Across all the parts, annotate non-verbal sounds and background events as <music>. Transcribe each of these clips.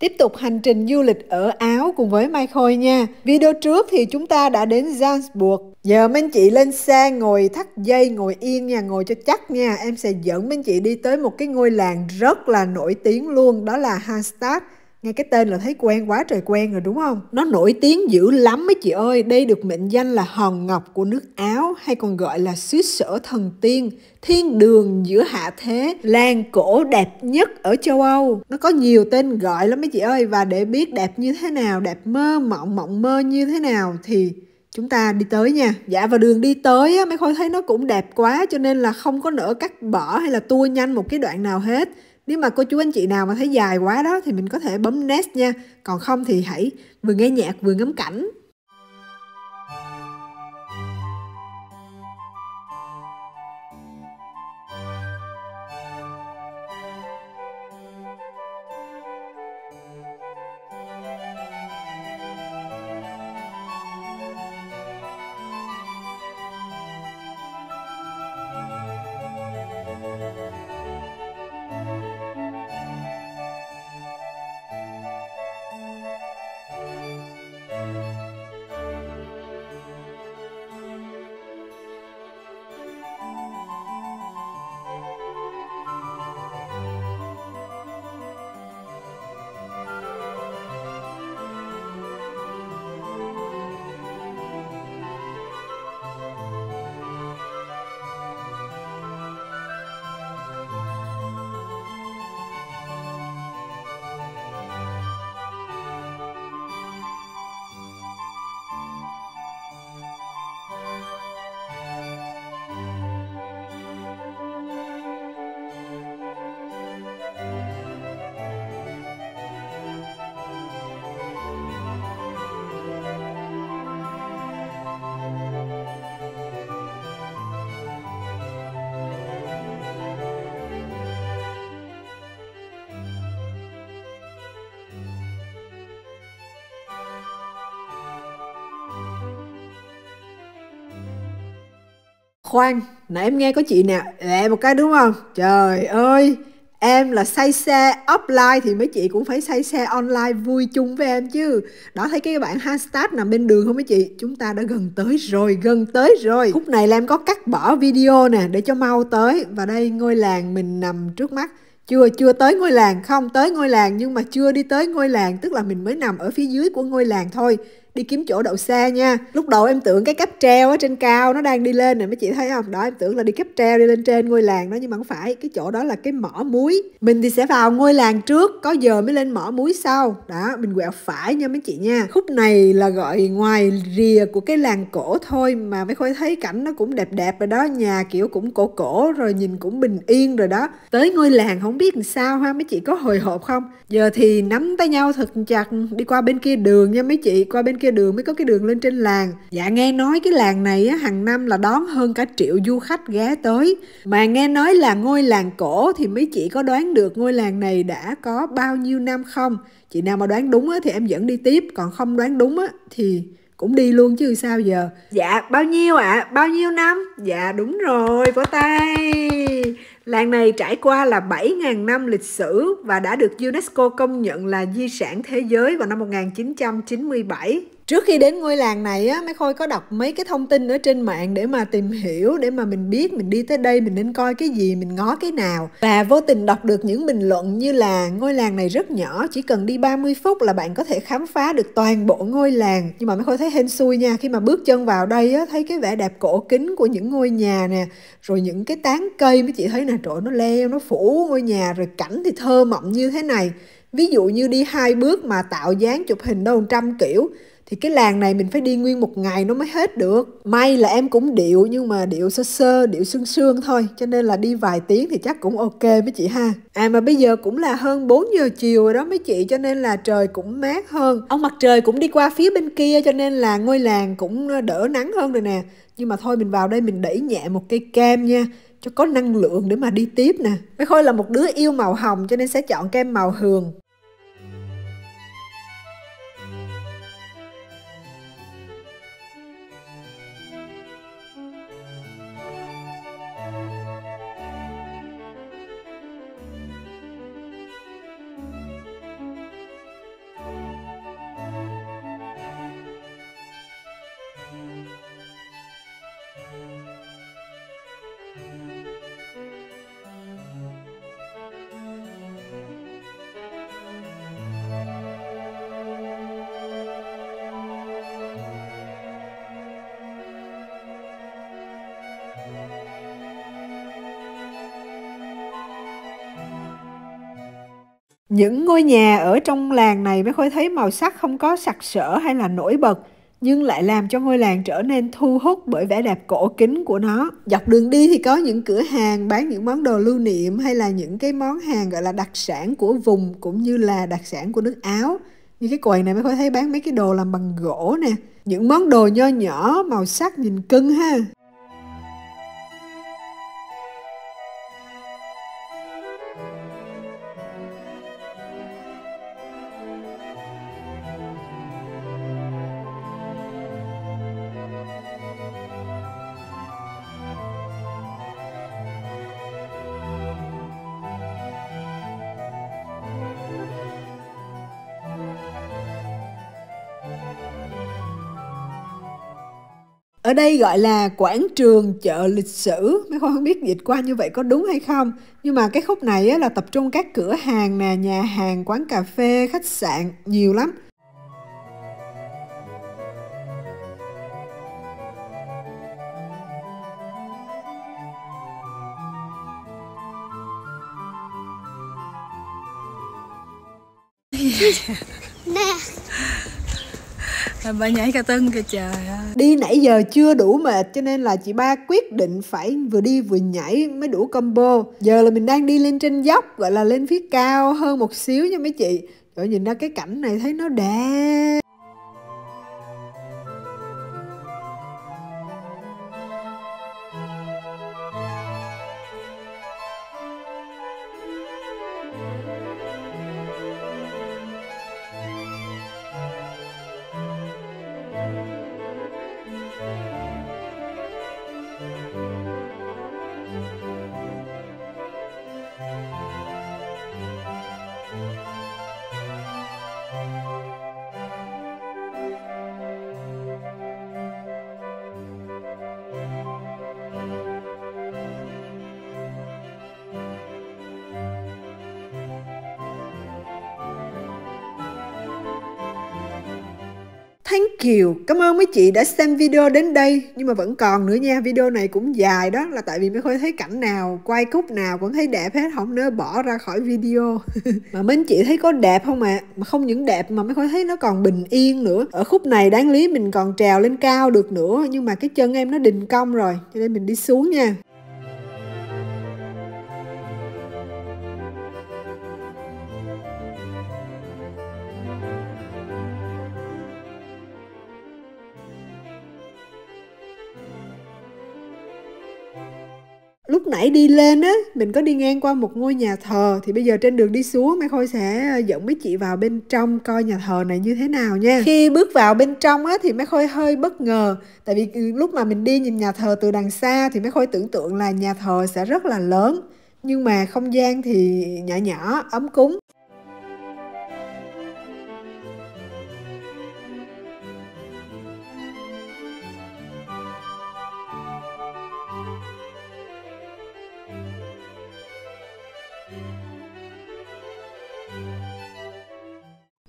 Tiếp tục hành trình du lịch ở Áo cùng với Mai Khôi nha. Video trước thì chúng ta đã đến Salzburg. Giờ mấy anh chị lên xe ngồi thắt dây, ngồi yên nha, ngồi cho chắc nha. Em sẽ dẫn mấy anh chị đi tới một cái ngôi làng rất là nổi tiếng luôn, đó là Hallstatt. Nghe cái tên là thấy quen quá trời quen rồi đúng không? Nó nổi tiếng dữ lắm mấy chị ơi. Đây được mệnh danh là hòn ngọc của nước Áo hay còn gọi là xứ sở thần tiên, thiên đường giữa hạ thế, làng cổ đẹp nhất ở châu Âu. Nó có nhiều tên gọi lắm mấy chị ơi và để biết đẹp như thế nào, đẹp mơ mộng mộng mơ như thế nào thì chúng ta đi tới nha. Dạ và đường đi tới á mấy khôi thấy nó cũng đẹp quá cho nên là không có nỡ cắt bỏ hay là tua nhanh một cái đoạn nào hết. Nếu mà cô chú anh chị nào mà thấy dài quá đó thì mình có thể bấm next nha. Còn không thì hãy vừa nghe nhạc vừa ngắm cảnh. Khoan, nãy em nghe có chị nè lẹ một cái đúng không? Trời ơi, em là say xe offline thì mấy chị cũng phải say xe online vui chung với em chứ. Đó thấy cái bạn hashtag nằm bên đường không mấy chị? Chúng ta đã gần tới rồi, gần tới rồi. Khúc này là em có cắt bỏ video nè để cho mau tới. Và đây ngôi làng mình nằm trước mắt chưa chưa tới ngôi làng không tới ngôi làng nhưng mà chưa đi tới ngôi làng tức là mình mới nằm ở phía dưới của ngôi làng thôi đi kiếm chỗ đậu xe nha. Lúc đầu em tưởng cái cáp treo ở trên cao nó đang đi lên nè, mấy chị thấy không? Đó, em tưởng là đi cáp treo đi lên trên ngôi làng đó, nhưng mà không phải, cái chỗ đó là cái mỏ muối. Mình thì sẽ vào ngôi làng trước, có giờ mới lên mỏ muối sau. Đó, mình quẹo phải nha mấy chị nha. Khúc này là gọi ngoài rìa của cái làng cổ thôi, mà mấy khôi thấy cảnh nó cũng đẹp đẹp rồi đó, nhà kiểu cũng cổ cổ rồi nhìn cũng bình yên rồi đó. Tới ngôi làng không biết làm sao ha, mấy chị có hồi hộp không? Giờ thì nắm tay nhau thật chặt, đi qua bên kia đường nha mấy chị, qua bên kia đường mới có cái đường lên trên làng. Dạ nghe nói cái làng này á, hàng năm là đón hơn cả triệu du khách ghé tới. Mà nghe nói là ngôi làng cổ thì mấy chị có đoán được ngôi làng này đã có bao nhiêu năm không? Chị nào mà đoán đúng á, thì em dẫn đi tiếp còn không đoán đúng á, thì cũng đi luôn chứ sao giờ? Dạ bao nhiêu ạ? À? bao nhiêu năm? Dạ đúng rồi vỗ tay làng này trải qua là 7.000 năm lịch sử và đã được UNESCO công nhận là di sản thế giới vào năm 1997 Trước khi đến ngôi làng này á, mấy Khôi có đọc mấy cái thông tin ở trên mạng để mà tìm hiểu, để mà mình biết mình đi tới đây mình nên coi cái gì, mình ngó cái nào. Và vô tình đọc được những bình luận như là ngôi làng này rất nhỏ, chỉ cần đi 30 phút là bạn có thể khám phá được toàn bộ ngôi làng. Nhưng mà mấy Khôi thấy hên xui nha, khi mà bước chân vào đây á, thấy cái vẻ đẹp cổ kính của những ngôi nhà nè, rồi những cái tán cây mới chị thấy nè, trời nó leo, nó phủ ngôi nhà, rồi cảnh thì thơ mộng như thế này. Ví dụ như đi hai bước mà tạo dáng chụp hình đâu trăm kiểu thì cái làng này mình phải đi nguyên một ngày nó mới hết được. May là em cũng điệu, nhưng mà điệu sơ sơ, điệu sương sương thôi. Cho nên là đi vài tiếng thì chắc cũng ok với chị ha. À mà bây giờ cũng là hơn 4 giờ chiều rồi đó mấy chị, cho nên là trời cũng mát hơn. Ông mặt trời cũng đi qua phía bên kia, cho nên là ngôi làng cũng đỡ nắng hơn rồi nè. Nhưng mà thôi, mình vào đây mình đẩy nhẹ một cây kem nha, cho có năng lượng để mà đi tiếp nè. Mấy khôi là một đứa yêu màu hồng, cho nên sẽ chọn kem màu hường. Những ngôi nhà ở trong làng này mới khôi thấy màu sắc không có sặc sỡ hay là nổi bật, nhưng lại làm cho ngôi làng trở nên thu hút bởi vẻ đẹp cổ kính của nó. Dọc đường đi thì có những cửa hàng bán những món đồ lưu niệm hay là những cái món hàng gọi là đặc sản của vùng cũng như là đặc sản của nước Áo. Như cái quầy này mới Khôi thấy bán mấy cái đồ làm bằng gỗ nè. Những món đồ nho nhỏ màu sắc nhìn cưng ha. Ở đây gọi là quảng trường chợ lịch sử. Mấy con không biết dịch qua như vậy có đúng hay không. Nhưng mà cái khúc này là tập trung các cửa hàng nè, nhà hàng, quán cà phê, khách sạn, nhiều lắm. Yeah. <laughs> bà nhảy cả tân kìa trời ơi. Đi nãy giờ chưa đủ mệt, cho nên là chị ba quyết định phải vừa đi vừa nhảy mới đủ combo. Giờ là mình đang đi lên trên dốc, gọi là lên phía cao hơn một xíu nha mấy chị. Trời nhìn ra cái cảnh này thấy nó đẹp. Kiều, cảm ơn mấy chị đã xem video đến đây Nhưng mà vẫn còn nữa nha, video này cũng dài đó Là tại vì mới khôi thấy cảnh nào, quay khúc nào cũng thấy đẹp hết Không nữa bỏ ra khỏi video <laughs> Mà mấy anh chị thấy có đẹp không ạ? À? Mà không những đẹp mà mới khôi thấy nó còn bình yên nữa Ở khúc này đáng lý mình còn trèo lên cao được nữa Nhưng mà cái chân em nó đình cong rồi Cho nên mình đi xuống nha lúc nãy đi lên á, mình có đi ngang qua một ngôi nhà thờ, thì bây giờ trên đường đi xuống mai khôi sẽ ờ, dẫn mấy chị vào bên trong coi nhà thờ này như thế nào nha. Khi bước vào bên trong á, thì mấy khôi hơi bất ngờ, tại vì lúc mà mình đi nhìn nhà thờ từ đằng xa, thì mấy khôi tưởng tượng là nhà thờ sẽ rất là lớn, nhưng mà không gian thì nhỏ nhỏ, ấm cúng.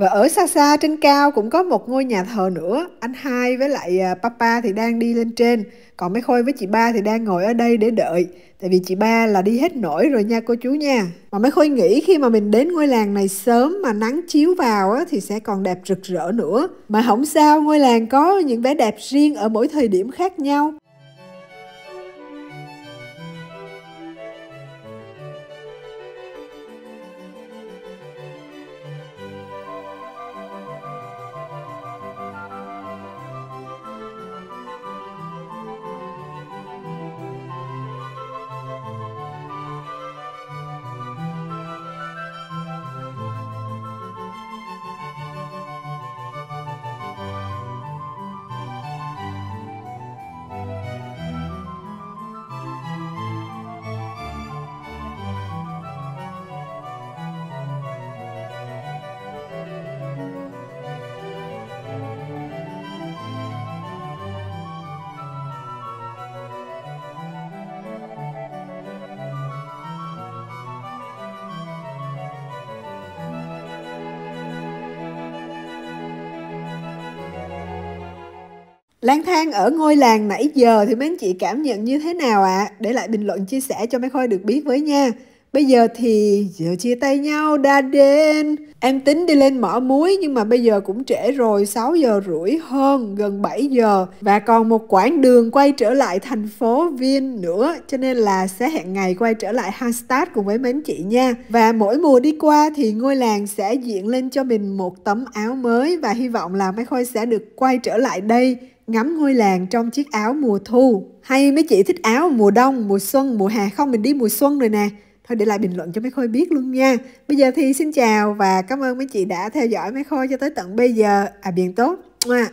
Và ở xa xa trên cao cũng có một ngôi nhà thờ nữa. Anh hai với lại à, papa thì đang đi lên trên. Còn mấy Khôi với chị ba thì đang ngồi ở đây để đợi. Tại vì chị ba là đi hết nổi rồi nha cô chú nha. Mà mấy Khôi nghĩ khi mà mình đến ngôi làng này sớm mà nắng chiếu vào á, thì sẽ còn đẹp rực rỡ nữa. Mà không sao, ngôi làng có những vẻ đẹp riêng ở mỗi thời điểm khác nhau. Lang thang ở ngôi làng nãy giờ thì mấy anh chị cảm nhận như thế nào ạ? À? Để lại bình luận chia sẻ cho mấy Khôi được biết với nha. Bây giờ thì giờ chia tay nhau đa đen. Em tính đi lên mỏ muối nhưng mà bây giờ cũng trễ rồi, 6 giờ rưỡi hơn, gần 7 giờ. Và còn một quãng đường quay trở lại thành phố Viên nữa. Cho nên là sẽ hẹn ngày quay trở lại hashtag cùng với mấy chị nha. Và mỗi mùa đi qua thì ngôi làng sẽ diện lên cho mình một tấm áo mới. Và hy vọng là Mai Khôi sẽ được quay trở lại đây ngắm ngôi làng trong chiếc áo mùa thu. Hay mấy chị thích áo mùa đông, mùa xuân, mùa hè không? Mình đi mùa xuân rồi nè. Thôi để lại bình luận cho mấy Khôi biết luôn nha. Bây giờ thì xin chào và cảm ơn mấy chị đã theo dõi mấy Khôi cho tới tận bây giờ. À biển tốt. Mua.